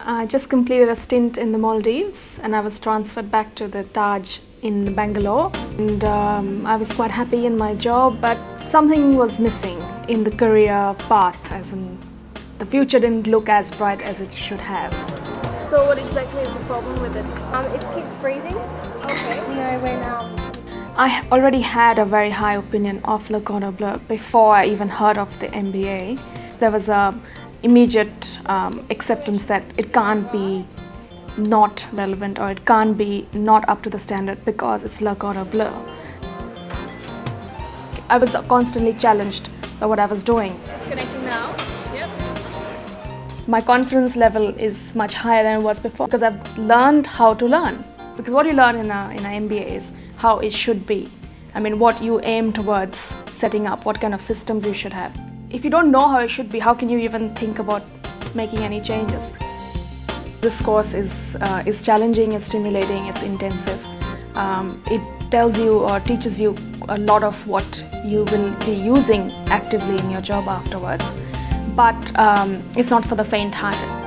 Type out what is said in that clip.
I just completed a stint in the Maldives and I was transferred back to the Taj in Bangalore. And um, I was quite happy in my job, but something was missing in the career path, as in the future didn't look as bright as it should have. So what exactly is the problem with it? Um, it keeps freezing. Okay. Know, when um, I already had a very high opinion of Le Cordon Bleu before I even heard of the MBA. There was a immediate um, acceptance that it can't be not relevant or it can't be not up to the standard because it's Le Cordon Bleu. I was constantly challenged by what I was doing. Just connecting now. Yep. My confidence level is much higher than it was before because I've learned how to learn. Because what you learn in a, in a MBA is how it should be. I mean, what you aim towards setting up, what kind of systems you should have. If you don't know how it should be, how can you even think about making any changes? This course is, uh, is challenging, it's stimulating, it's intensive. Um, it tells you or teaches you a lot of what you will be using actively in your job afterwards. But um, it's not for the faint-hearted.